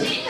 Yeah.